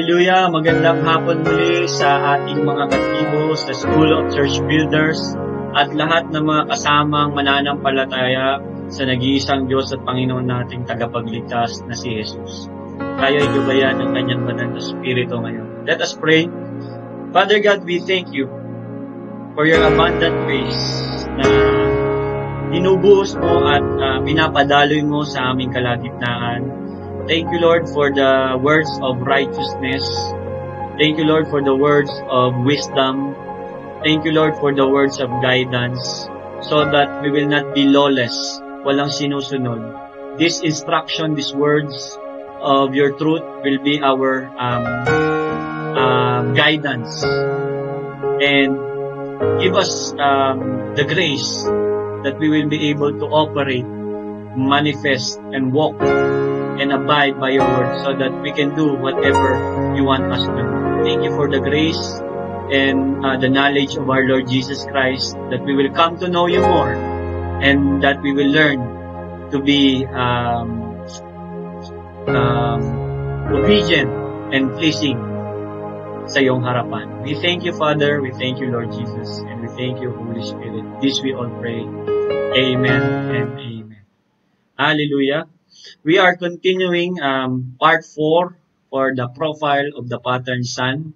Hallelujah! Magandang hapon muli sa ating mga katibo sa School of Church Builders at lahat ng mga kasamang mananampalataya sa nag-iisang Diyos at Panginoon nating tagapagligtas na si Jesus. Kaya itubayan ng kanyang banal na Espiritu ngayon. Let us pray. Father God, we thank you for your abundant grace na dinubuhos mo at uh, pinapadaloy mo sa aming kalagitnaan Thank you, Lord, for the words of righteousness. Thank you, Lord, for the words of wisdom. Thank you, Lord, for the words of guidance so that we will not be lawless, walang sinusunod. This instruction, these words of your truth will be our um, um, guidance and give us um, the grace that we will be able to operate, manifest, and walk and abide by your word so that we can do whatever you want us to do. Thank you for the grace and uh, the knowledge of our Lord Jesus Christ that we will come to know you more and that we will learn to be um, um, obedient and pleasing sa iyong harapan. We thank you, Father. We thank you, Lord Jesus. And we thank you, Holy Spirit. This we all pray. Amen and amen. Hallelujah. We are continuing um, part 4 for the profile of the pattern son.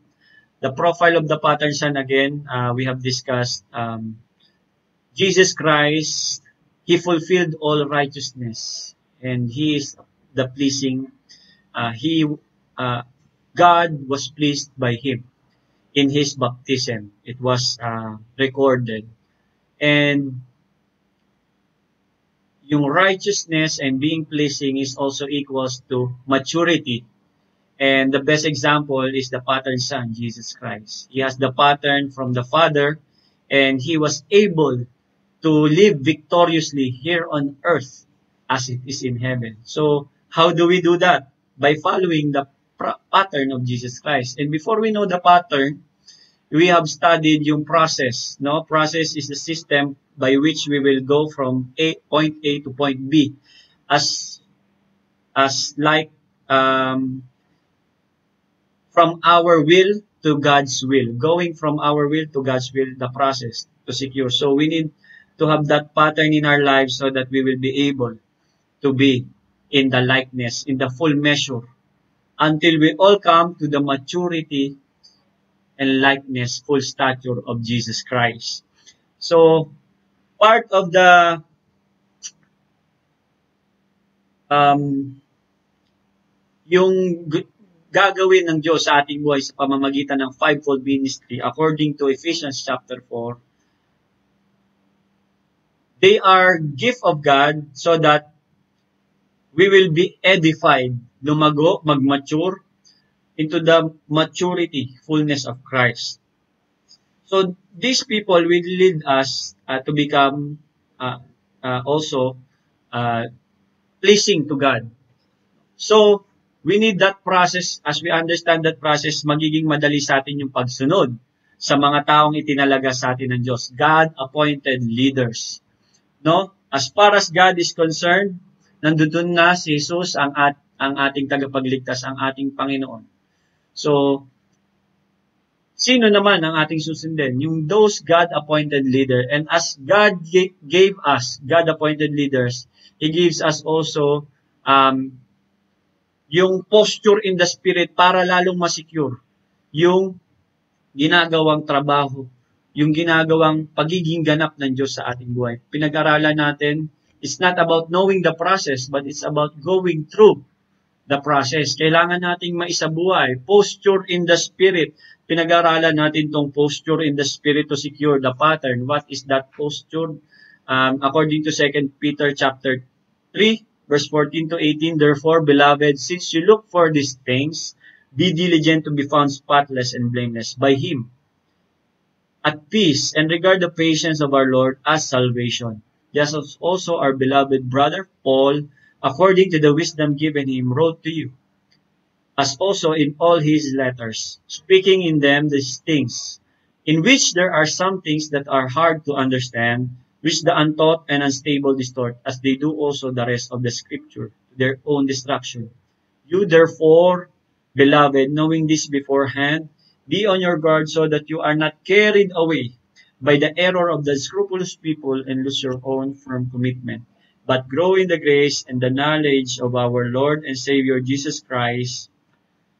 The profile of the pattern son again, uh, we have discussed um, Jesus Christ, He fulfilled all righteousness and He is the pleasing, uh, He, uh, God was pleased by Him in His baptism. It was uh, recorded. And yung righteousness and being pleasing is also equals to maturity. And the best example is the pattern son, Jesus Christ. He has the pattern from the Father and he was able to live victoriously here on earth as it is in heaven. So how do we do that? By following the pattern of Jesus Christ. And before we know the pattern, we have studied yung process. No? Process is the system by which we will go from A, point A to point B as as like um, from our will to God's will. Going from our will to God's will, the process to secure. So we need to have that pattern in our lives so that we will be able to be in the likeness, in the full measure, until we all come to the maturity and likeness, full stature of Jesus Christ. So, part of the um, yung gagawin ng Diyos sa ating buhay sa pamamagitan ng fivefold ministry according to Ephesians chapter 4 they are gift of God so that we will be edified, lumago, magmature, into the maturity, fullness of Christ. So these people will lead us uh, to become uh, uh, also uh, pleasing to God. So we need that process. As we understand that process, magiging madali sa atin yung pagsunod sa mga taong itinalaga sa atin ng Diyos. God-appointed leaders. No? As far as God is concerned, nandun na si Jesus ang, at, ang ating tagapagligtas, ang ating Panginoon. So, sino naman ang ating susundin? Yung those God-appointed leader. And as God gave us God-appointed leaders, He gives us also um, yung posture in the Spirit para lalong masecure yung ginagawang trabaho, yung ginagawang pagiging ganap ng Diyos sa ating buhay. Pinag-aralan natin, it's not about knowing the process, but it's about going through the process. Kailangan nating maisabuhay. Posture in the Spirit. Pinag-aralan natin tong posture in the Spirit to secure the pattern. What is that posture? Um, according to 2 Peter chapter 3, verse 14 to 18, Therefore, beloved, since you look for these things, be diligent to be found spotless and blameless by Him, at peace, and regard the patience of our Lord as salvation. Just as also our beloved brother Paul, according to the wisdom given him, wrote to you, as also in all his letters, speaking in them these things, in which there are some things that are hard to understand, which the untaught and unstable distort, as they do also the rest of the scripture, their own destruction. You therefore, Beloved, knowing this beforehand, be on your guard so that you are not carried away by the error of the scrupulous people and lose your own firm commitment, but grow in the grace and the knowledge of our Lord and Savior Jesus Christ.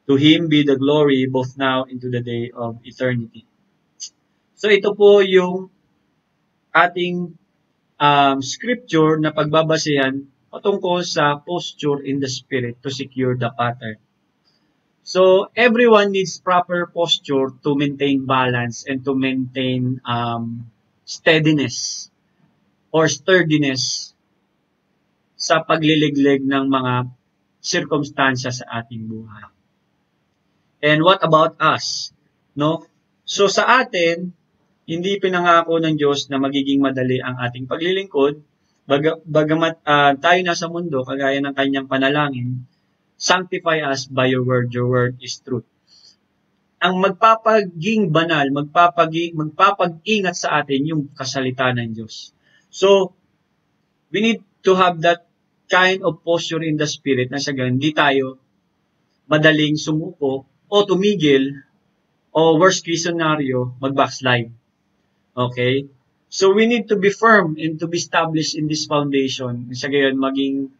To Him be the glory both now and to the day of eternity. So ito po yung ating um, scripture na pagbabasehan patungkol sa posture in the spirit to secure the pattern. So everyone needs proper posture to maintain balance and to maintain um, steadiness or sturdiness sa pagliliglig ng mga circumstansya sa ating buhay. And what about us? No? So sa atin, hindi pinangako ng Diyos na magiging madali ang ating paglilingkod. Bag, bagamat uh, tayo nasa mundo, kagaya ng kanyang panalangin, sanctify us by your word. Your word is truth. Ang magpapaging banal, magpapag magpapag-ingat sa atin yung kasalita ng Diyos. So, we need to have that kind of posture in the spirit na sa ganun, hindi tayo madaling sumuko o tumigil o worst case scenario, mag-backslide. Okay? So we need to be firm and to be established in this foundation. Sa gayon, maging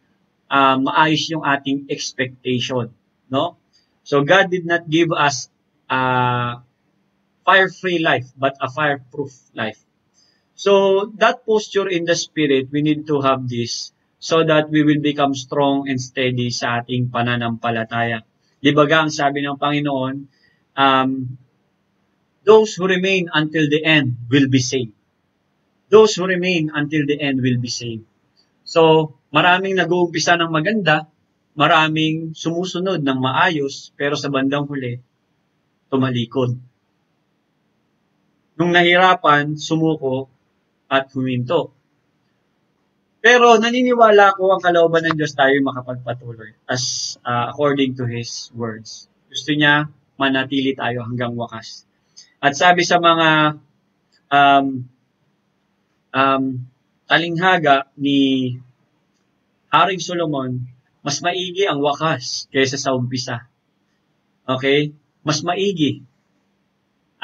uh, maayos yung ating expectation. No? So God did not give us a fire-free life, but a fire-proof life. So that posture in the spirit, we need to have this so that we will become strong and steady sa ating pananampalataya. Di ba ang sabi ng Panginoon, um, those who remain until the end will be saved. Those who remain until the end will be saved. So, maraming nag-uumpisa ng maganda, maraming sumusunod ng maayos, pero sa bandang huli, tumalikod. Nung nahirapan, sumuko at huminto. Pero naniniwala ko ang kalooban ng Diyos tayo makapagpatuloy as uh, according to His words. Gusto niya manatili tayo hanggang wakas. At sabi sa mga um, um, talinghaga ni Haring Solomon, mas maigi ang wakas kaysa sa umpisa. Okay? Mas maigi.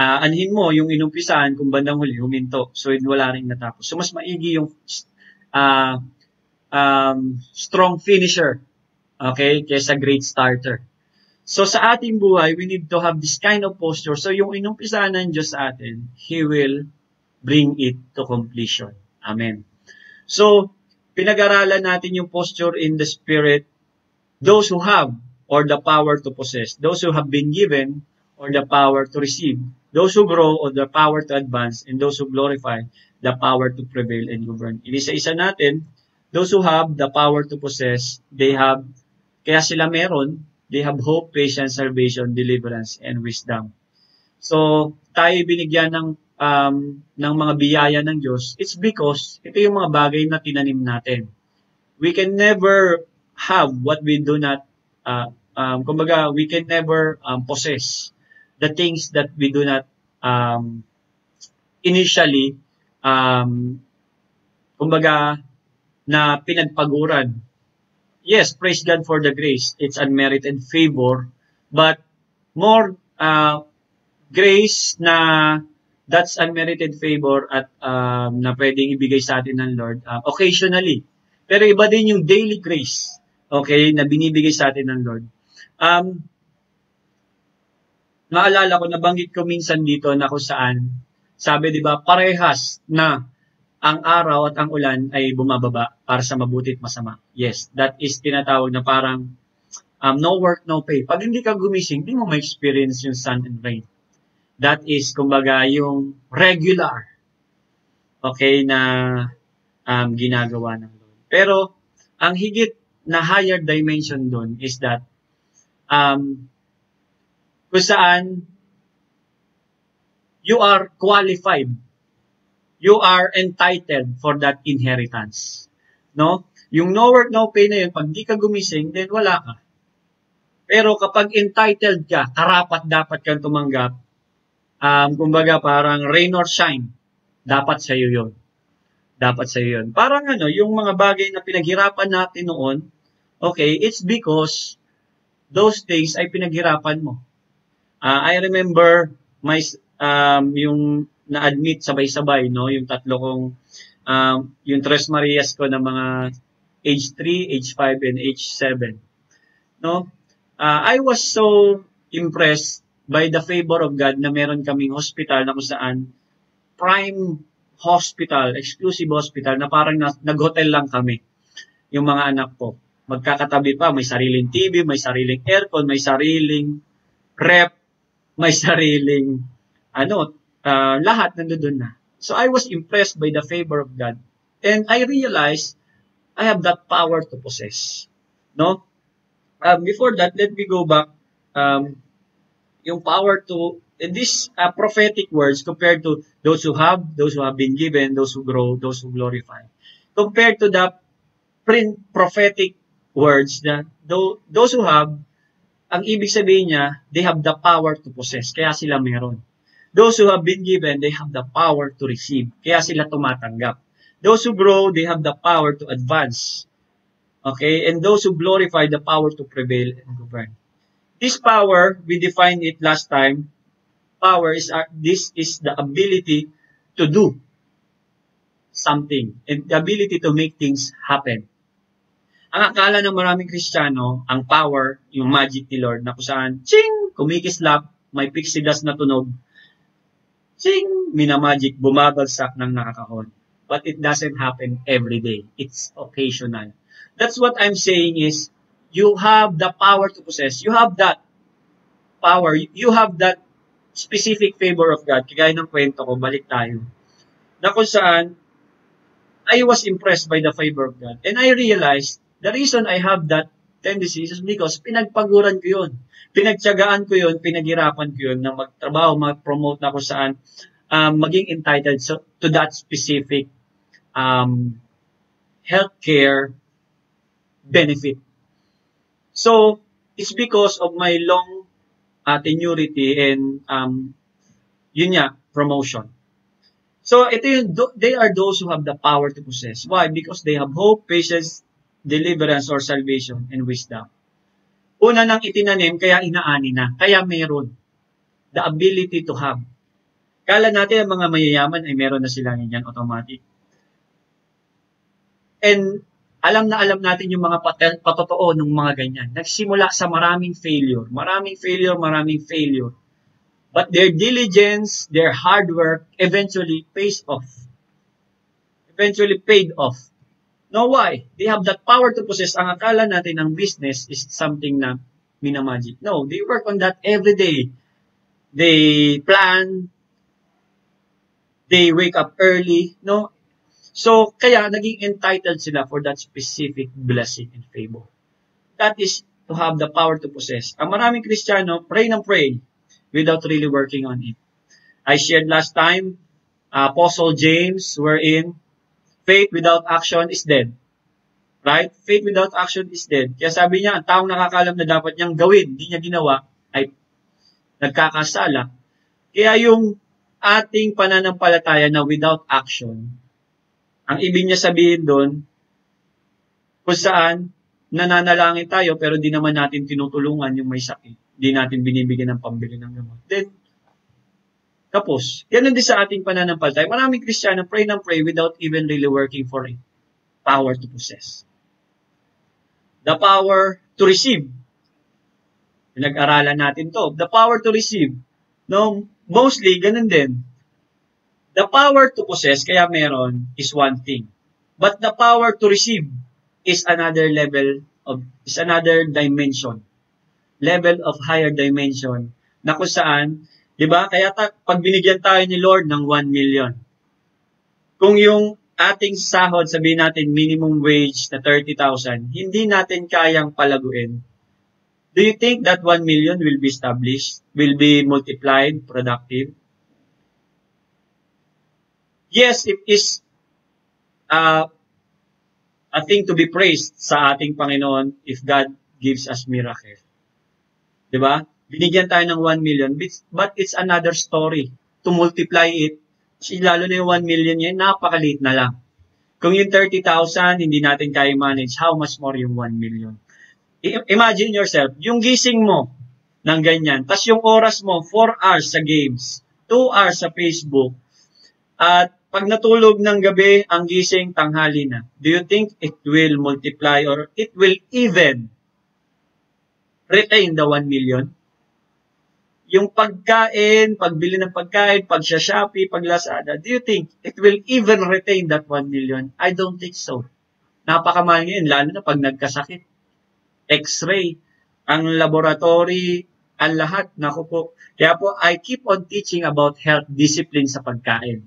Uh, anhin mo yung inumpisahan kung bandang huli, huminto. So, wala rin natapos. So, mas maigi yung uh, um, strong finisher. Okay? Kesa great starter. So sa ating buhay, we need to have this kind of posture. So yung inumpisahan ng Diyos sa atin, He will bring it to completion. Amen. So, pinag-aralan natin yung posture in the Spirit. Those who have or the power to possess. Those who have been given or the power to receive. Those who grow or the power to advance. And those who glorify the power to prevail and govern. Inisa-isa natin, those who have the power to possess, they have, kaya sila meron, they have hope, patience, salvation, deliverance, and wisdom. So, tayo binigyan ng um, ng mga biyaya ng Diyos, it's because ito yung mga bagay na tinanim natin. We can never have what we do not, uh, um, kumbaga, we can never um, possess the things that we do not um, initially um, kumbaga, na pinagpaguran. Yes, praise God for the grace. It's unmerited favor. But more uh, grace na that's unmerited favor at um, na pwedeng ibigay sa atin ng Lord uh, occasionally. Pero iba din yung daily grace, okay, na binibigay sa atin ng Lord. Um, naalala ko, nabanggit ko minsan dito na kung saan sabi 'di ba, parehas na ang araw at ang ulan ay bumababa para sa mabuti at masama. Yes, that is tinatawag na parang um, no work, no pay. Pag hindi ka gumising, hindi mo ma-experience yung sun and rain. That is, kumbaga, yung regular, okay, na um, ginagawa ng Lord. Pero, ang higit na higher dimension doon is that um, kung saan you are qualified. You are entitled for that inheritance. No? Yung no work, no pay na yun, pag di ka gumising, then wala ka. Pero kapag entitled ka, karapat dapat kang tumanggap, um, kumbaga parang rain or shine, dapat sa'yo yun. Dapat sa'yo yun. Parang ano, yung mga bagay na pinaghirapan natin noon, okay, it's because those days ay pinaghirapan mo. Uh, I remember my um, yung na-admit sabay-sabay, no? Yung tatlo kong, um, yung Tres Marias ko na mga age 3, age 5, and age 7. No? Uh, I was so impressed by the favor of God na meron kaming hospital na kung saan prime hospital, exclusive hospital na parang nag-hotel lang kami yung mga anak ko. Magkakatabi pa, may sariling TV, may sariling aircon, may sariling rep, may sariling ano, uh, lahat nandoon na. So I was impressed by the favor of God. And I realized I have that power to possess. No? Um, before that, let me go back. Um, yung power to, in these uh, prophetic words compared to those who have, those who have been given, those who grow, those who glorify. Compared to the prophetic words na those who have, ang ibig sabihin niya, they have the power to possess. Kaya sila meron. Those who have been given, they have the power to receive. Kaya sila tumatanggap. Those who grow, they have the power to advance. Okay? And those who glorify the power to prevail and govern. This power, we defined it last time. Power is, uh, this is the ability to do something and the ability to make things happen. Ang akala ng maraming Kristiyano, ang power, yung magic ni Lord, na kung saan, ching, kumikislap, may pixie dust na tunog, ching, minamagic, bumabagsak ng nakakahon. But it doesn't happen every day. It's occasional. That's what I'm saying is, you have the power to possess. You have that power. You have that specific favor of God. Kagaya ng kwento ko, balik tayo. Na kung saan, I was impressed by the favor of God. And I realized The reason I have that tendency is because pinagpaguran ko yun. Pinagtyagaan ko yun, pinaghirapan ko yun na magtrabaho, mag-promote na kung saan um, maging entitled so, to that specific um, healthcare benefit. So, it's because of my long uh, tenuity and um, yun nga, promotion. So, ito yung, they are those who have the power to possess. Why? Because they have hope, patience, deliverance or salvation and wisdom. Una nang itinanim, kaya inaani na. Kaya meron. The ability to have. Kala natin ang mga mayayaman ay meron na sila yan automatic. And alam na alam natin yung mga patotoo ng mga ganyan. Nagsimula sa maraming failure. Maraming failure, maraming failure. But their diligence, their hard work eventually pays off. Eventually paid off. No, why? They have that power to possess. Ang akala natin ng business is something na minamagic. No, they work on that every day. They plan, they wake up early, no? So, kaya naging entitled sila for that specific blessing and favor. That is to have the power to possess. Ang maraming Kristiyano, pray ng pray without really working on it. I shared last time, Apostle James, wherein faith without action is dead. Right? Faith without action is dead. Kaya sabi niya, ang taong nakakalam na dapat niyang gawin, hindi niya ginawa, ay nagkakasala. Kaya yung ating pananampalataya na without action, ang ibig niya sabihin doon, kung saan nananalangin tayo pero di naman natin tinutulungan yung may sakit. Di natin binibigyan ng pambili ng gamot. Then, tapos, yan din sa ating pananampalataya. Maraming Kristiyano pray ng pray without even really working for it. Power to possess. The power to receive. Pinag-aralan natin to. The power to receive. No, mostly, ganun din. The power to possess, kaya meron, is one thing. But the power to receive is another level of, is another dimension. Level of higher dimension na kung saan 'Di ba? Kaya ta, pag binigyan tayo ni Lord ng 1 million, kung yung ating sahod, sabihin natin minimum wage na 30,000, hindi natin kayang palaguin. Do you think that 1 million will be established, will be multiplied, productive? Yes, it is uh, a thing to be praised sa ating Panginoon if God gives us miracle. 'Di ba? Binigyan tayo ng 1 million, but it's another story to multiply it. Lalo na yung 1 million yan, napakaliit na lang. Kung yung 30,000, hindi natin kaya manage, how much more yung 1 million? imagine yourself, yung gising mo ng ganyan, tas yung oras mo, 4 hours sa games, 2 hours sa Facebook, at pag natulog ng gabi, ang gising tanghali na. Do you think it will multiply or it will even retain the 1 million? Yung pagkain, pagbili ng pagkain, pag sa Shopee, pag Lazada, do you think it will even retain that 1 million? I don't think so. Napakamahal ngayon, lalo na pag nagkasakit. X-ray, ang laboratory, ang lahat, naku po. Kaya po, I keep on teaching about health discipline sa pagkain.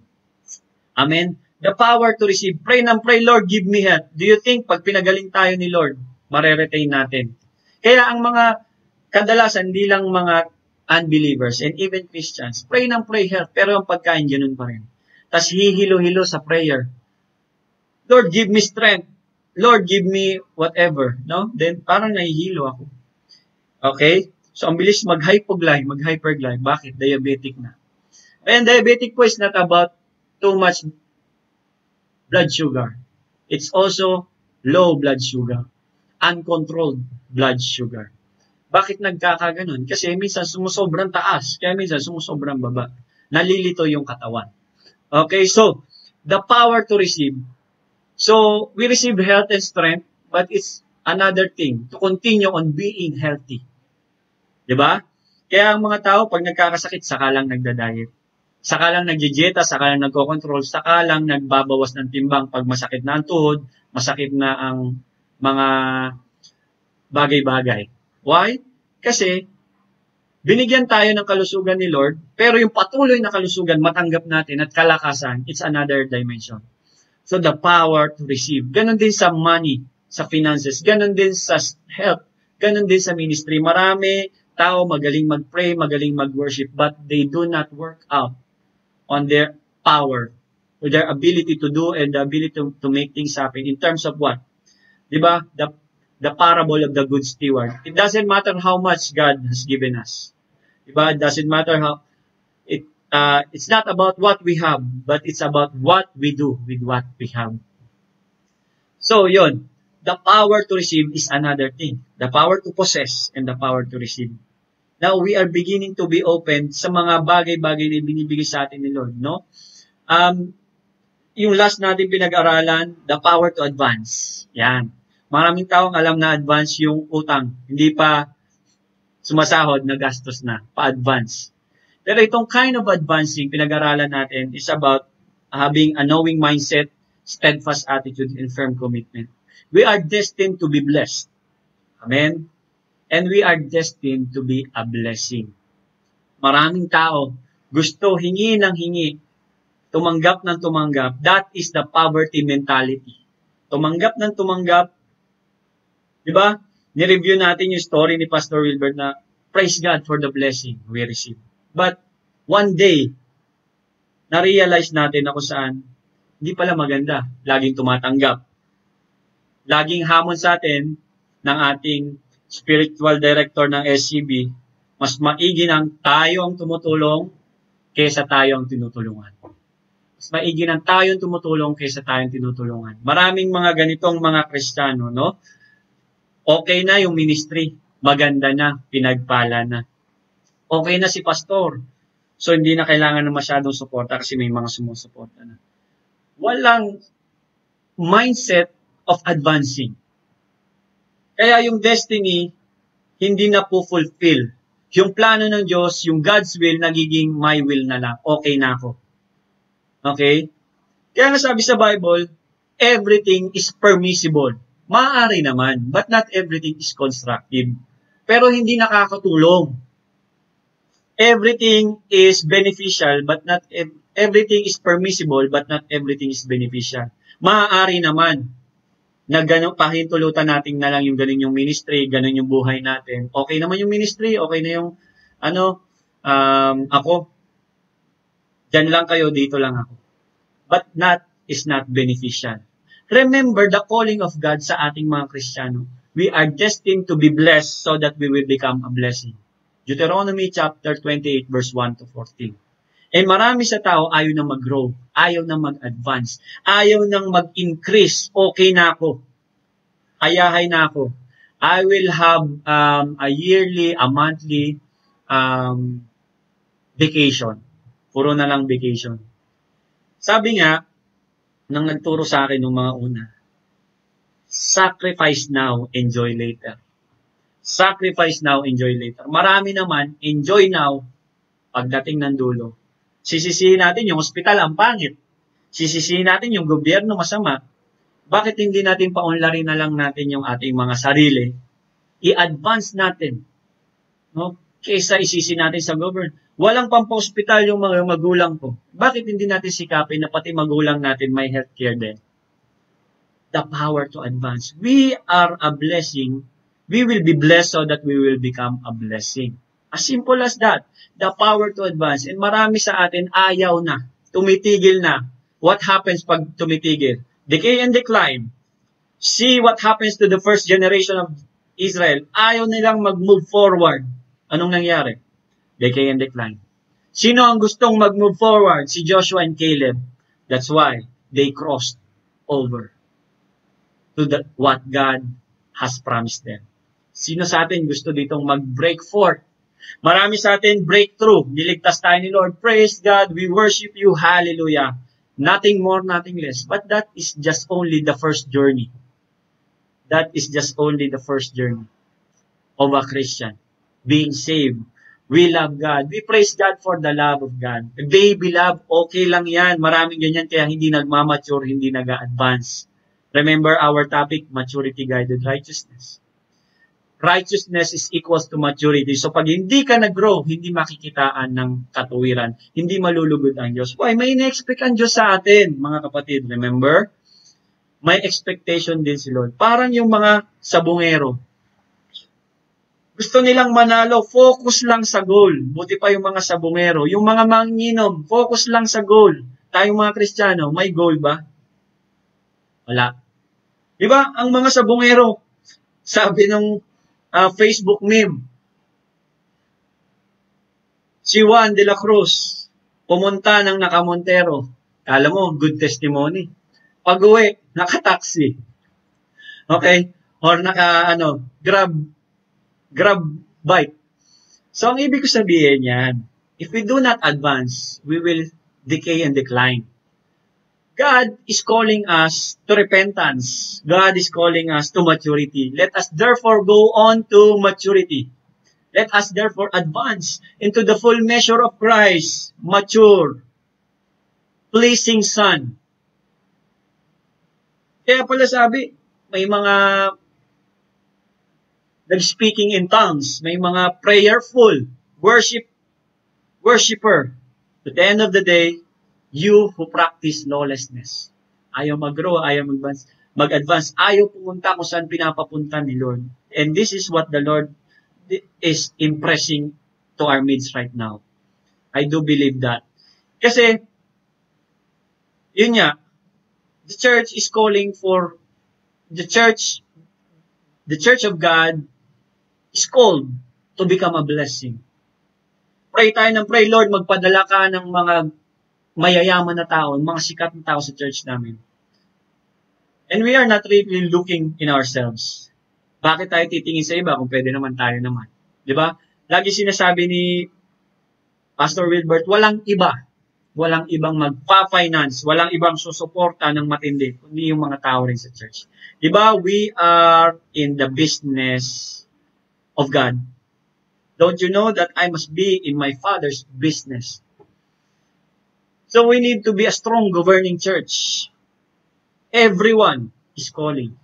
Amen? The power to receive. Pray ng pray, Lord, give me health. Do you think pag pinagaling tayo ni Lord, mareretain natin? Kaya ang mga kadalasan, hindi lang mga unbelievers and even Christians, pray ng pray health, pero ang pagkain ganun pa rin. Tapos hihilo-hilo sa prayer. Lord, give me strength. Lord, give me whatever. No? Then, parang nahihilo ako. Okay? So, ang bilis mag-hypoglyce, mag-hyperglyce. Bakit? Diabetic na. And diabetic po is not about too much blood sugar. It's also low blood sugar. Uncontrolled blood sugar. Bakit nagkakaganon? Kasi minsan sumusobrang taas, kaya minsan sumusobrang baba. Nalilito yung katawan. Okay, so, the power to receive. So, we receive health and strength, but it's another thing to continue on being healthy. Ba? Kaya ang mga tao, pag nagkakasakit, saka lang nagda-diet. Saka lang nagjidieta, saka lang nagko-control, saka lang nagbabawas ng timbang pag masakit na ang tuhod, masakit na ang mga bagay-bagay. Why? Kasi, binigyan tayo ng kalusugan ni Lord, pero yung patuloy na kalusugan, matanggap natin at kalakasan, it's another dimension. So, the power to receive. Ganon din sa money, sa finances. Ganon din sa health. Ganon din sa ministry. Marami tao magaling mag-pray, magaling mag-worship, but they do not work out on their power, or their ability to do and the ability to, to make things happen in terms of what? Diba? The the parable of the good steward. It doesn't matter how much God has given us. Diba? It doesn't matter how, it, uh, it's not about what we have, but it's about what we do with what we have. So, yun. The power to receive is another thing. The power to possess and the power to receive. Now, we are beginning to be open sa mga bagay-bagay na binibigay sa atin ni Lord, no? Um, yung last natin pinag-aralan, the power to advance. Yan. Maraming taong alam na advance yung utang. Hindi pa sumasahod na gastos na, pa-advance. Pero itong kind of advancing, pinag-aralan natin, is about having a knowing mindset, steadfast attitude, and firm commitment. We are destined to be blessed. Amen? And we are destined to be a blessing. Maraming tao gusto hingi ng hingi, tumanggap ng tumanggap. That is the poverty mentality. Tumanggap ng tumanggap, Di ba? Ni-review natin yung story ni Pastor Wilbert na praise God for the blessing we receive. But one day, na-realize natin na kung saan hindi pala maganda. Laging tumatanggap. Laging hamon sa atin ng ating spiritual director ng SCB, mas maigi nang tayo ang tumutulong kaysa tayo ang tinutulungan. Mas maigi nang tayo ang tumutulong kaysa tayo ang tinutulungan. Maraming mga ganitong mga Kristiyano, no? Okay na yung ministry. Maganda na. Pinagpala na. Okay na si pastor. So, hindi na kailangan ng masyadong suporta kasi may mga sumusuporta na. Walang mindset of advancing. Kaya yung destiny, hindi na po fulfill. Yung plano ng Diyos, yung God's will, nagiging my will na lang. Okay na ako. Okay? Kaya nga sabi sa Bible, everything is permissible. Maaari naman, but not everything is constructive. Pero hindi nakakatulong. Everything is beneficial, but not everything is permissible, but not everything is beneficial. Maaari naman na ganun, pahintulutan natin na lang yung ganun yung ministry, ganun yung buhay natin. Okay naman yung ministry, okay na yung, ano, um, ako. Diyan lang kayo, dito lang ako. But not is not beneficial. Remember the calling of God sa ating mga Kristiyano. We are destined to be blessed so that we will become a blessing. Deuteronomy chapter 28 verse 1 to 14. And marami sa tao ayaw na mag-grow, ayaw na mag-advance, ayaw nang mag-increase, okay na ako, ayahay na ako. I will have um, a yearly, a monthly um, vacation. Puro na lang vacation. Sabi nga, nang nagturo sa akin ng mga una, sacrifice now, enjoy later. Sacrifice now, enjoy later. Marami naman, enjoy now, pagdating ng dulo. Sisisihin natin yung hospital, ang pangit. Sisisihin natin yung gobyerno, masama. Bakit hindi natin paunlarin na lang natin yung ating mga sarili? I-advance natin. No? Kaysa isisi natin sa government. Walang pampa-hospital yung mga magulang ko. Bakit hindi natin sikapin na pati magulang natin may healthcare din? The power to advance. We are a blessing we will be blessed so that we will become a blessing. As simple as that. The power to advance. And marami sa atin ayaw na. Tumitigil na. What happens pag tumitigil? Decay and decline. See what happens to the first generation of Israel. Ayaw nilang mag-move forward. Anong nangyari? Decay and decline. Sino ang gustong mag-move forward? Si Joshua and Caleb. That's why they crossed over to the, what God has promised them. Sino sa atin gusto ditong mag-break forth? Marami sa atin breakthrough. Niligtas tayo ni Lord. Praise God. We worship you. Hallelujah. Nothing more, nothing less. But that is just only the first journey. That is just only the first journey of a Christian. Being saved. We love God. We praise God for the love of God. Baby love, okay lang yan. Maraming ganyan kaya hindi nagmamature, hindi nag-advance. Remember our topic, maturity guided righteousness righteousness is equals to maturity. So pag hindi ka nag-grow, hindi makikitaan ng katuwiran. Hindi malulugod ang Diyos. Why? May na-expect ang Diyos sa atin, mga kapatid. Remember? May expectation din si Lord. Parang yung mga sabungero. Gusto nilang manalo, focus lang sa goal. Buti pa yung mga sabungero. Yung mga manginom, focus lang sa goal. Tayong mga Kristiyano, may goal ba? Wala. Di ba? Ang mga sabungero, sabi ng uh, Facebook meme. Si Juan de la Cruz, pumunta ng nakamontero. Kala mo, good testimony. Pag uwi, naka-taxi. Okay? Or naka, ano, grab, grab bike. So, ang ibig ko sabihin yan, if we do not advance, we will decay and decline. God is calling us to repentance. God is calling us to maturity. Let us therefore go on to maturity. Let us therefore advance into the full measure of Christ, mature, pleasing Son. Kaya pala sabi, may mga nag-speaking in tongues, may mga prayerful, worship, worshipper. At the end of the day, you who practice lawlessness. Ayaw mag-grow, ayaw mag-advance, mag-advance, ayaw pumunta kung saan pinapapunta ni Lord. And this is what the Lord is impressing to our midst right now. I do believe that. Kasi, yun nga, the church is calling for, the church, the church of God is called to become a blessing. Pray tayo ng pray, Lord, magpadala ka ng mga mayayaman na tao, mga sikat na tao sa church namin. And we are not really looking in ourselves. Bakit tayo titingin sa iba kung pwede naman tayo naman? Di ba? Lagi sinasabi ni Pastor Wilbert, walang iba. Walang ibang magpa-finance, walang ibang susuporta ng matindi, kundi yung mga tao rin sa church. Di ba? We are in the business of God. Don't you know that I must be in my Father's business? So we need to be a strong governing church. Everyone is calling.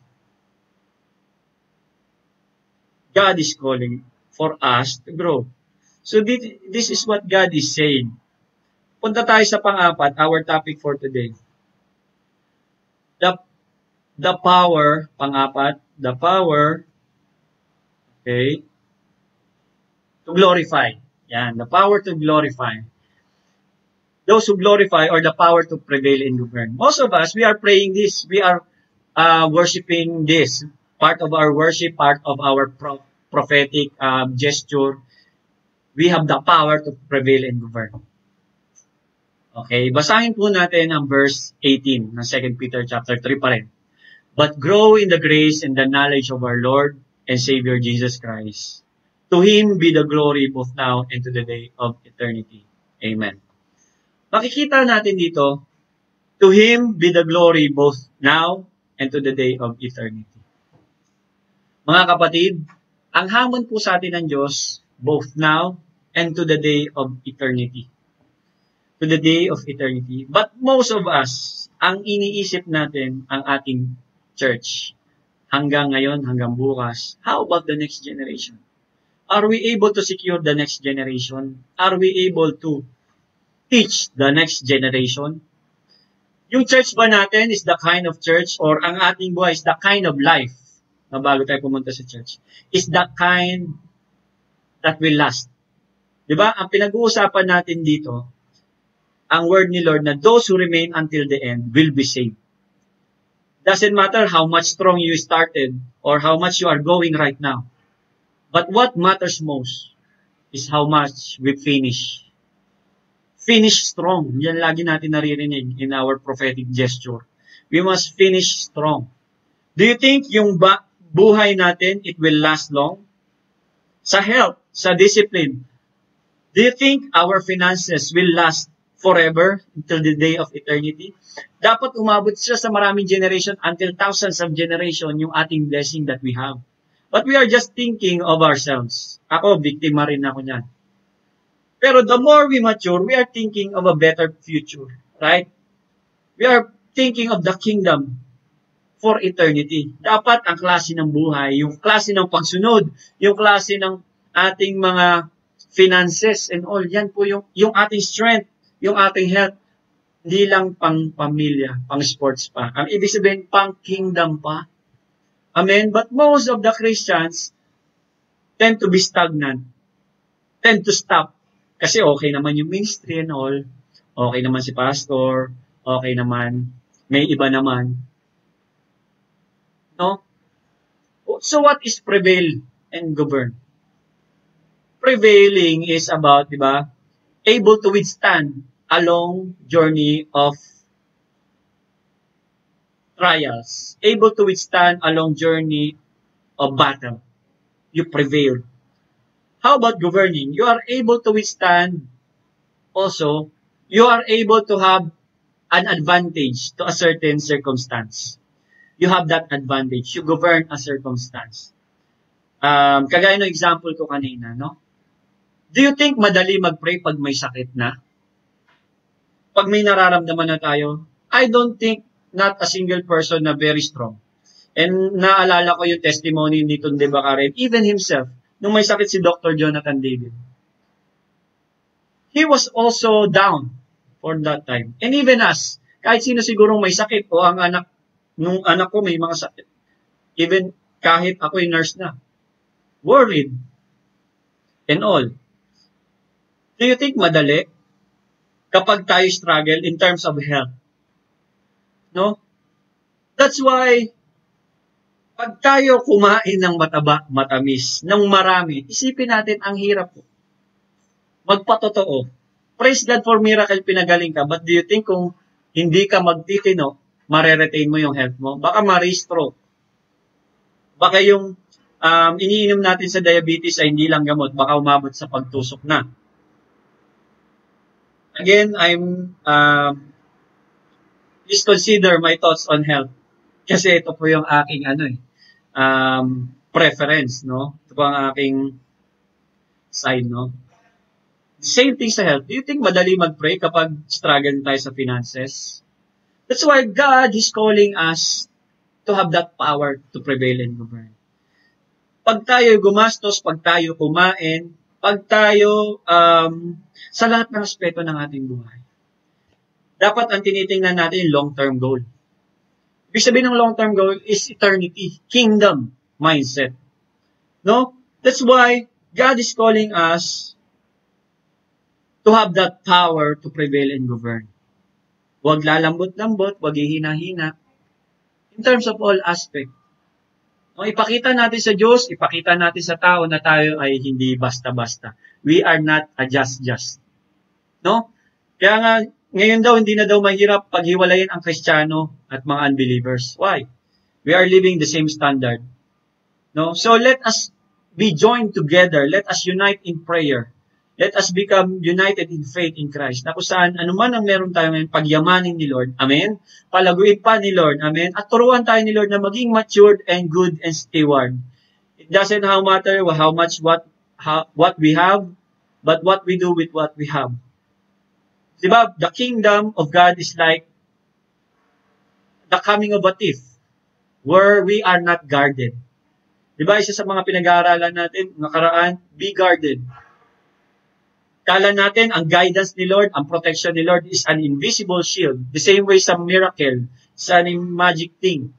God is calling for us to grow. So this is what God is saying. Punta tayo sa pang-apat, our topic for today. The, the power, pang-apat, the power, okay, to glorify. Yan, the power to glorify those who glorify or the power to prevail and govern. Most of us, we are praying this. We are uh, worshiping this. Part of our worship, part of our pro- prophetic um, gesture. We have the power to prevail and govern. Okay, basahin po natin ang verse 18 ng 2 Peter chapter 3 pa rin. But grow in the grace and the knowledge of our Lord and Savior Jesus Christ. To Him be the glory both now and to the day of eternity. Amen. Makikita natin dito, to Him be the glory both now and to the day of eternity. Mga kapatid, ang hamon po sa atin ng Diyos, both now and to the day of eternity. To the day of eternity. But most of us, ang iniisip natin ang ating church. Hanggang ngayon, hanggang bukas. How about the next generation? Are we able to secure the next generation? Are we able to teach the next generation? Yung church ba natin is the kind of church or ang ating buhay is the kind of life na bago tayo pumunta sa church is the kind that will last. Di ba? Ang pinag-uusapan natin dito, ang word ni Lord na those who remain until the end will be saved. Doesn't matter how much strong you started or how much you are going right now. But what matters most is how much we finish. Finish strong. Yan lagi natin naririnig in our prophetic gesture. We must finish strong. Do you think yung ba buhay natin, it will last long? Sa health, sa discipline, do you think our finances will last forever until the day of eternity. Dapat umabot siya sa maraming generation until thousands of generation yung ating blessing that we have. But we are just thinking of ourselves. Ako, biktima rin ako niyan. Pero the more we mature, we are thinking of a better future. Right? We are thinking of the kingdom for eternity. Dapat ang klase ng buhay, yung klase ng pagsunod, yung klase ng ating mga finances and all, yan po yung, yung ating strength yung ating health, hindi lang pang pamilya, pang sports pa. Ang ibig sabihin, pang kingdom pa. Amen? But most of the Christians tend to be stagnant. Tend to stop. Kasi okay naman yung ministry and all. Okay naman si pastor. Okay naman. May iba naman. No? So what is prevail and govern? Prevailing is about, di ba, able to withstand a long journey of trials, able to withstand a long journey of battle. You prevail. How about governing? You are able to withstand also, you are able to have an advantage to a certain circumstance. You have that advantage. You govern a circumstance. Um, kagaya ng example ko kanina, no? Do you think madali mag-pray pag may sakit na? pag may nararamdaman na tayo, I don't think not a single person na very strong. And naalala ko yung testimony ni Tunde Bacaren, even himself, nung may sakit si Dr. Jonathan David. He was also down for that time. And even us, kahit sino sigurong may sakit o ang anak, nung anak ko may mga sakit. Even kahit ako yung nurse na. Worried. And all. Do you think madali? kapag tayo struggle in terms of health. No? That's why, pag tayo kumain ng mataba, matamis, ng marami, isipin natin ang hirap po. Magpatotoo. Praise God for miracle, pinagaling ka. But do you think kung hindi ka magtitino, mareretain mo yung health mo? Baka ma-restroke. Baka yung um, iniinom natin sa diabetes ay hindi lang gamot, baka umabot sa pagtusok na. Again, I'm, uh, please consider my thoughts on health. Kasi ito po yung aking, ano eh, um, preference, no? Ito po ang aking side, no? Same thing sa health. Do you think madali mag-pray kapag struggle tayo sa finances? That's why God is calling us to have that power to prevail and govern. Pag tayo gumastos, pag tayo kumain, pag tayo um, sa lahat ng aspeto ng ating buhay. Dapat ang tinitingnan natin yung long-term goal. Ibig sabihin ng long-term goal is eternity, kingdom mindset. No? That's why God is calling us to have that power to prevail and govern. Huwag lalambot-lambot, huwag hihina-hina. In terms of all aspect. No, ipakita natin sa Diyos, ipakita natin sa tao na tayo ay hindi basta-basta. We are not a just-just. No? Kaya nga, ngayon daw, hindi na daw mahirap paghiwalayin ang Kristiyano at mga unbelievers. Why? We are living the same standard. No? So let us be joined together. Let us unite in prayer. Let us become united in faith in Christ. Na kung saan, anuman ang meron tayo ngayon, pagyamanin ni Lord. Amen? Palaguin pa ni Lord. Amen? At turuan tayo ni Lord na maging matured and good and steward. It doesn't how matter how much what how, what we have, but what we do with what we have. Diba? The kingdom of God is like the coming of a thief where we are not guarded. Diba? Isa sa mga pinag-aaralan natin, nakaraan, be guarded. Kala natin, ang guidance ni Lord, ang protection ni Lord is an invisible shield. The same way sa miracle, sa magic thing.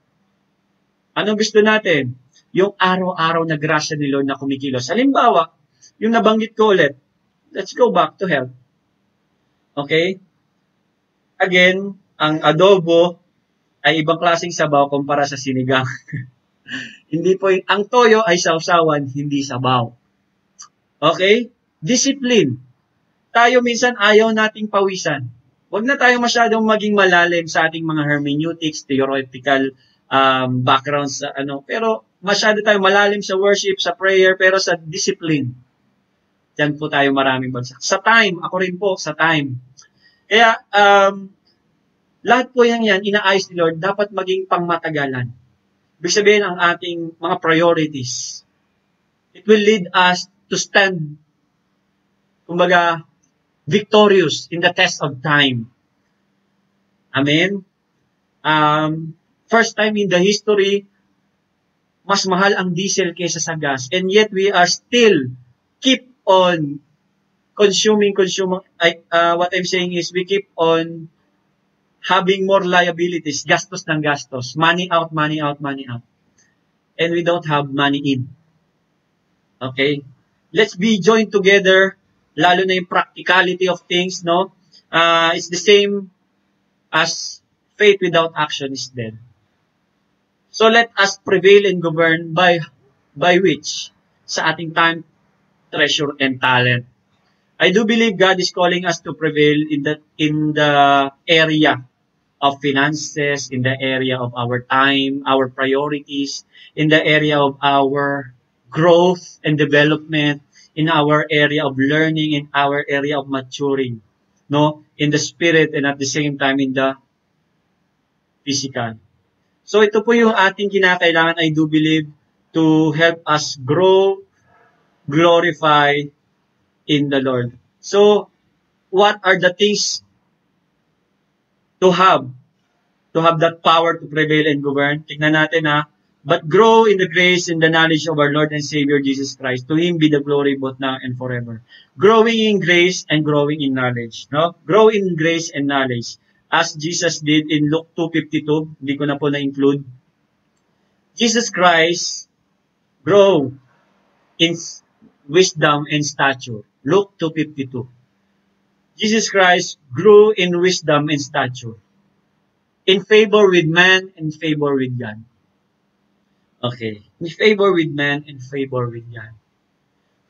Anong gusto natin? Yung araw-araw na grasya ni Lord na kumikilos. Halimbawa, yung nabanggit ko ulit, let's go back to health. Okay? Again, ang adobo ay ibang klaseng sabaw kumpara sa sinigang. hindi po, ang toyo ay sausawan, hindi sabaw. Okay? Discipline. Tayo minsan ayaw nating pawisan. Huwag na tayo masyadong maging malalim sa ating mga hermeneutics, theoretical um, backgrounds sa ano. Pero masyado tayo malalim sa worship, sa prayer, pero sa discipline. Diyan po tayo maraming bagsak. Sa time, ako rin po, sa time. Kaya, um, lahat po yan yan, inaayos ni Lord, dapat maging pangmatagalan. Ibig sabihin ang ating mga priorities. It will lead us to stand, kumbaga, victorious in the test of time. Amen? Um, first time in the history, mas mahal ang diesel kaysa sa gas. And yet we are still keep on consuming, consuming, uh, what I'm saying is we keep on having more liabilities, gastos ng gastos, money out, money out, money out. And we don't have money in. Okay? Let's be joined together lalo na yung practicality of things, no? Uh, it's the same as faith without action is dead. So let us prevail and govern by by which sa ating time, treasure, and talent. I do believe God is calling us to prevail in the in the area of finances, in the area of our time, our priorities, in the area of our growth and development, in our area of learning, in our area of maturing, no? In the spirit and at the same time in the physical. So ito po yung ating kinakailangan, I do believe, to help us grow, glorify in the Lord. So, what are the things to have? To have that power to prevail and govern? Tingnan natin ha but grow in the grace and the knowledge of our Lord and Savior Jesus Christ. To Him be the glory both now and forever. Growing in grace and growing in knowledge. No? Grow in grace and knowledge. As Jesus did in Luke 2.52, hindi ko na po na-include. Jesus Christ grow in wisdom and stature. Luke 2.52. Jesus Christ grew in wisdom and stature. In favor with man and favor with God. Okay. May favor with man and favor with God.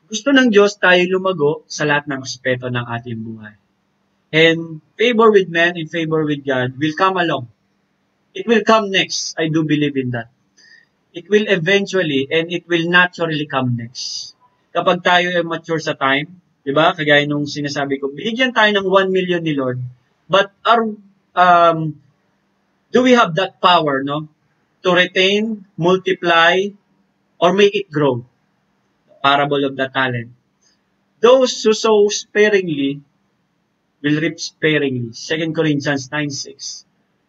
Gusto ng Diyos tayo lumago sa lahat ng aspeto ng ating buhay. And favor with man and favor with God will come along. It will come next. I do believe in that. It will eventually and it will naturally come next. Kapag tayo ay mature sa time, di ba? Kagaya nung sinasabi ko, binigyan tayo ng 1 million ni Lord. But are, um, do we have that power, no? To retain, multiply, or make it grow. Parable of the talent. Those who sow sparingly will reap sparingly. 2 Corinthians 9.6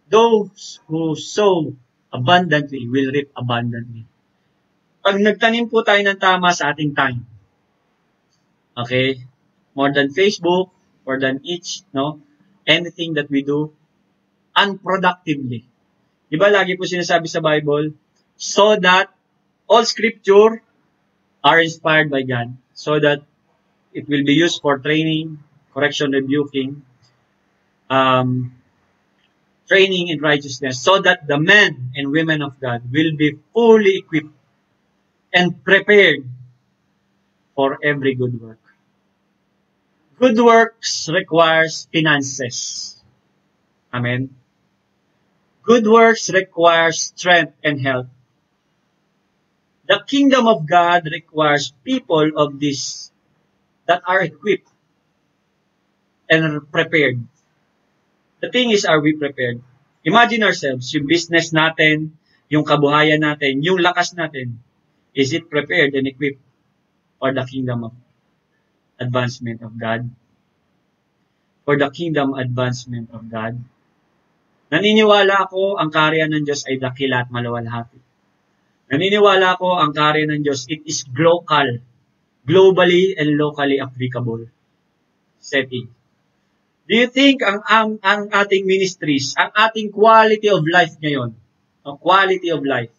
Those who sow abundantly will reap abundantly. Pag nagtanim po tayo ng tama sa ating time, okay, more than Facebook, more than each, no, anything that we do, unproductively, Di ba lagi po sinasabi sa Bible, so that all scripture are inspired by God, so that it will be used for training, correction, rebuking, um, training in righteousness, so that the men and women of God will be fully equipped and prepared for every good work. Good works requires finances. Amen. Good works require strength and health. The kingdom of God requires people of this that are equipped and prepared. The thing is, are we prepared? Imagine ourselves, yung business natin, yung kabuhayan natin, yung lakas natin, is it prepared and equipped for the kingdom of advancement of God? For the kingdom advancement of God? Naniniwala ako ang karya ng Diyos ay dakila at maluwalhati. Naniniwala ko ang karya ng Diyos, it is local, globally and locally applicable setting. Do you think ang, ang, ang ating ministries, ang ating quality of life ngayon, ang quality of life,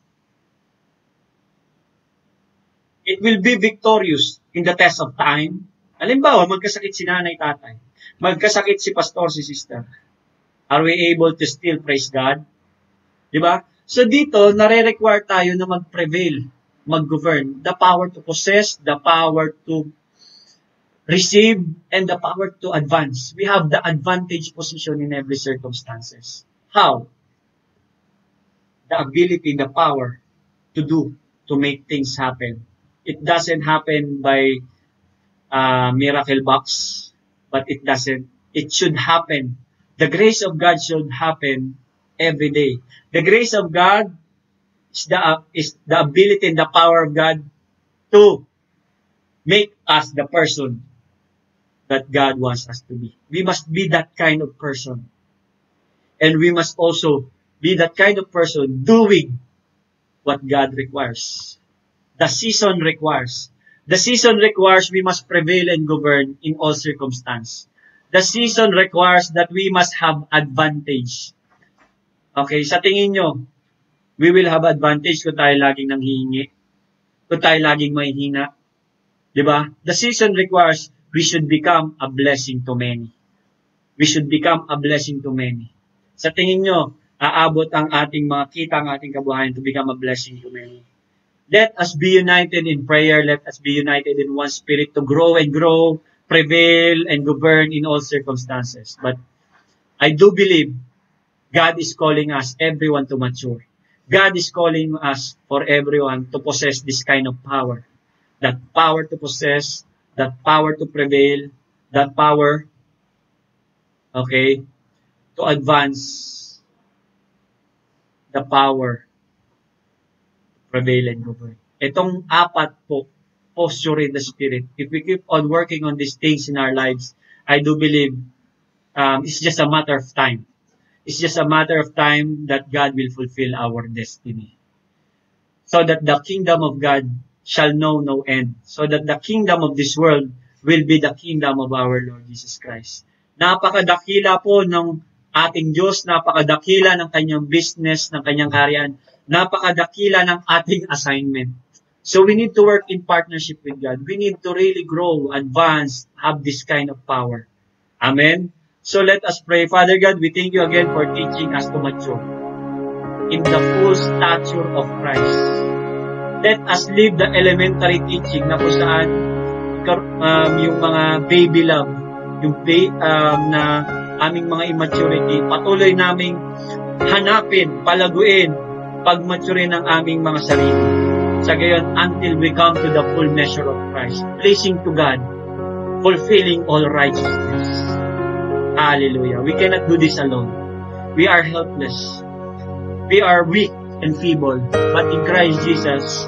it will be victorious in the test of time? Halimbawa, magkasakit si nanay, tatay. Magkasakit si pastor, si sister. Are we able to still praise God? Di ba? So dito, nare-require tayo na mag-prevail, mag-govern. The power to possess, the power to receive, and the power to advance. We have the advantage position in every circumstances. How? The ability, the power to do, to make things happen. It doesn't happen by uh, miracle box, but it doesn't. It should happen. The grace of God should happen every day. The grace of God is the, uh, is the ability and the power of God to make us the person that God wants us to be. We must be that kind of person. And we must also be that kind of person doing what God requires. The season requires. The season requires we must prevail and govern in all circumstance. The season requires that we must have advantage. Okay, sa tingin nyo, we will have advantage kung tayo laging nanghihingi. Kung tayo laging mahihina. Diba? The season requires we should become a blessing to many. We should become a blessing to many. Sa tingin nyo, aabot ang ating mga kita, ang ating kabuhayan to become a blessing to many. Let us be united in prayer. Let us be united in one spirit to grow and grow, prevail and govern in all circumstances. But I do believe God is calling us, everyone to mature. God is calling us for everyone to possess this kind of power. That power to possess, that power to prevail, that power, okay, to advance the power prevail and govern. Itong apat po, posture in the spirit. If we keep on working on these things in our lives, I do believe um, it's just a matter of time. It's just a matter of time that God will fulfill our destiny. So that the kingdom of God shall know no end, so that the kingdom of this world will be the kingdom of our Lord Jesus Christ. Napakadakila po ng ating Diyos, napakadakila ng kanyang business, ng kanyang karyan, napakadakila ng ating assignment. So we need to work in partnership with God. We need to really grow, advance, have this kind of power. Amen? So let us pray. Father God, we thank you again for teaching us to mature in the full stature of Christ let us leave the elementary teaching na kung saan um, yung mga baby love, yung ba- um, na aming mga immaturity, patuloy naming hanapin, palaguin, pagmaturin ng aming mga sarili. Sa gayon, until we come to the full measure of Christ, pleasing to God, fulfilling all righteousness. Hallelujah. We cannot do this alone. We are helpless. We are weak and feeble. But in Christ Jesus,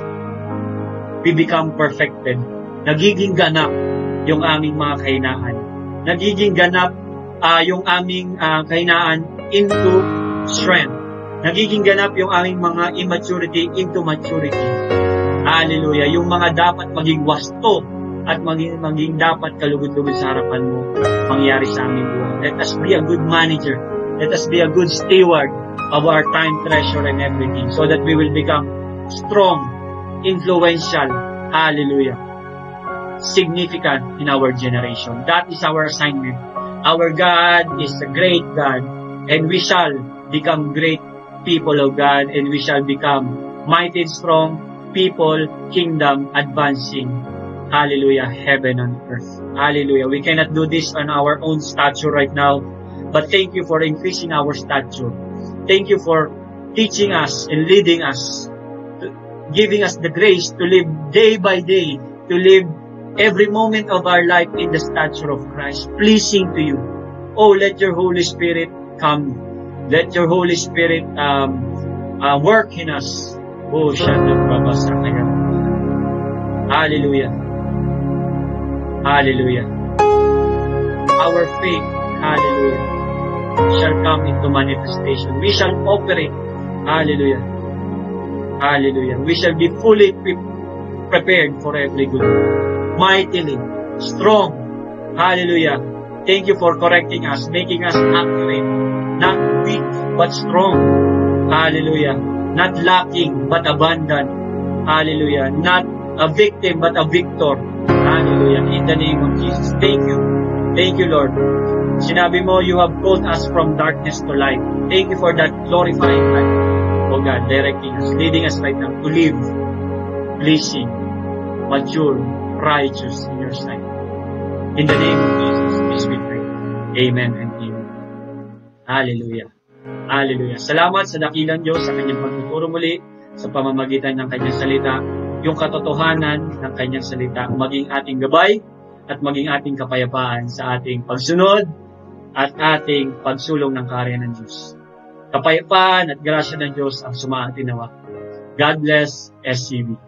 we become perfected. Nagiging ganap yung aming mga kahinaan. Nagiging ganap uh, yung aming uh, kahinaan into strength. Nagiging ganap yung aming mga immaturity into maturity. Hallelujah. Yung mga dapat maging wasto at maging, maging dapat kalugod-lugod sa harapan mo mangyari sa aming buhay. Let us be a good manager. Let us be a good steward of our time, treasure, and everything so that we will become strong influential, hallelujah, significant in our generation. That is our assignment. Our God is a great God, and we shall become great people of God, and we shall become mighty and strong people, kingdom advancing. Hallelujah, heaven and earth. Hallelujah. We cannot do this on our own stature right now, but thank you for increasing our stature. Thank you for teaching us and leading us giving us the grace to live day by day, to live every moment of our life in the stature of Christ, pleasing to you. Oh, let your Holy Spirit come. Let your Holy Spirit um, uh, work in us. Oh, Shannon Babasakaya. Hallelujah. Hallelujah. Our faith, hallelujah, shall come into manifestation. We shall operate, hallelujah. Hallelujah. We shall be fully prepared for every good mightily, strong. Hallelujah. Thank you for correcting us, making us accurate, not weak but strong. Hallelujah. Not lacking but abundant. Hallelujah. Not a victim but a victor. Hallelujah. In the name of Jesus. Thank you. Thank you, Lord. Sinabi mo, you have called us from darkness to light. Thank you for that glorifying light. Oh God, directing us, leading us right now to live pleasing, mature, righteous in your sight. In the name of Jesus, please we pray. Amen and amen. Hallelujah. Hallelujah. Salamat sa dakilang Diyos sa kanyang pagtuturo muli sa pamamagitan ng kanyang salita, yung katotohanan ng kanyang salita, maging ating gabay at maging ating kapayapaan sa ating pagsunod at ating pagsulong ng karya ng Diyos. Kapayapaan at grasya ng Diyos ang sumaatinawa. God bless SCB.